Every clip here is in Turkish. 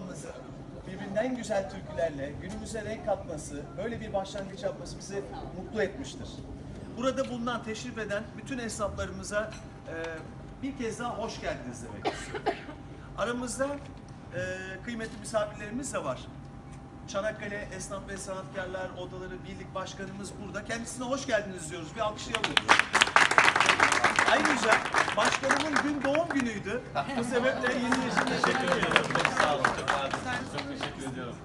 ablamızın birbirinden güzel türkülerle günümüze renk katması, böyle bir başlangıç yapması bizi mutlu etmiştir. Burada bulunan, teşrif eden bütün esnaflarımıza e, bir kez daha hoş geldiniz demek istiyorum. Aramızda e, kıymetli misafirlerimiz de var. Çanakkale Esnaf ve Sanatkarlar Odaları Birlik Başkanımız burada. Kendisine hoş geldiniz diyoruz. Bir alkışlayalım. Ayrıca başkanımın dün doğum günüydü. Bu sebeple yeni yaşını teşekkür ediyorum. Çok sağ olun. Çok teşekkür ediyorum.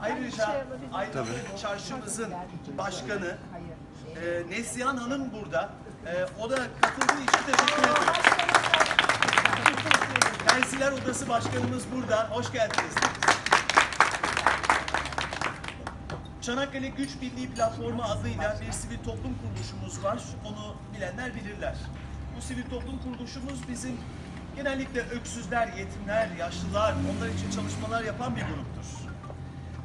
Ayrıca Aydın Çarşımızın başkanı e, Neslihan Hanım burada. E, o da katıldığı için teşekkür ediyorum. Terziler Odası Başkanımız burada. Hoş geldiniz. Çanakkale Güç Birliği Platformu adıyla bir sivil toplum kuruluşumuz var. Onu bilenler bilirler. Bu sivil toplum kuruluşumuz bizim genellikle öksüzler, yetimler, yaşlılar, onlar için çalışmalar yapan bir gruptur.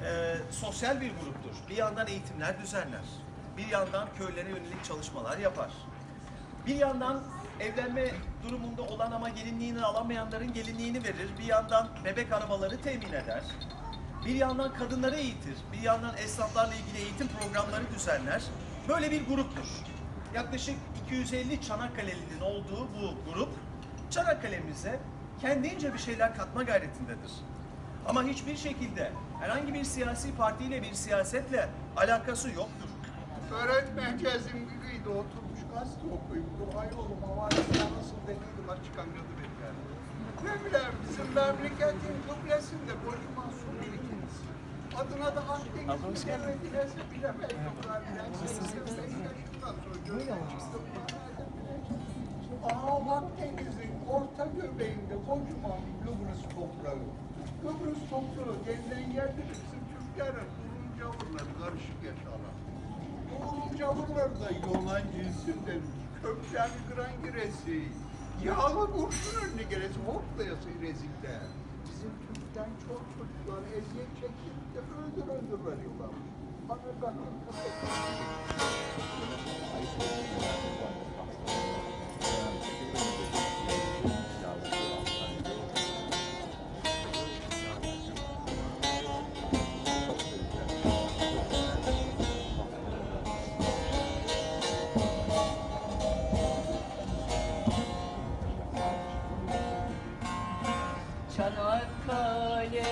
Ee, sosyal bir gruptur. Bir yandan eğitimler düzenler. Bir yandan köylere yönelik çalışmalar yapar. Bir yandan evlenme durumunda olan ama gelinliğini alamayanların gelinliğini verir. Bir yandan bebek arabaları temin eder. Bir yandan kadınları eğitir. Bir yandan esnaflarla ilgili eğitim programları düzenler. Böyle bir gruptur. Yaklaşık 250 Çanakkale'linin olduğu bu grup Çanakkale'mize kendince bir şeyler katma gayretindedir. Ama hiçbir şekilde herhangi bir siyasi partiyle bir siyasetle alakası yoktur. Öğretmen gezimliydi oturmuş gazete okuyup ay oğlum havayla nasıl dediydim açıkan gözü bekler. Ne bileyim bizim memleketin kıblesinde su birikintisi. Adına da Akdeniz mi demedilese bilemeyiz çıktım. Aha Akdeniz'in orta göbeğinde kocaman bir Kıbrıs toprağı. Kıbrıs toprağı denilen yerde de bizim Türklerin Urumcavurları karışık yaşarlar. Urumcavurlar da Yunan cinsinden köklerini kıran giresi. Yağlı kurşun önüne gelesi hortlayası rezikte. Bizim Türk'ten çok çocuklar eziyet çekip de öldür öldür veriyorlar. Bana Çanakkale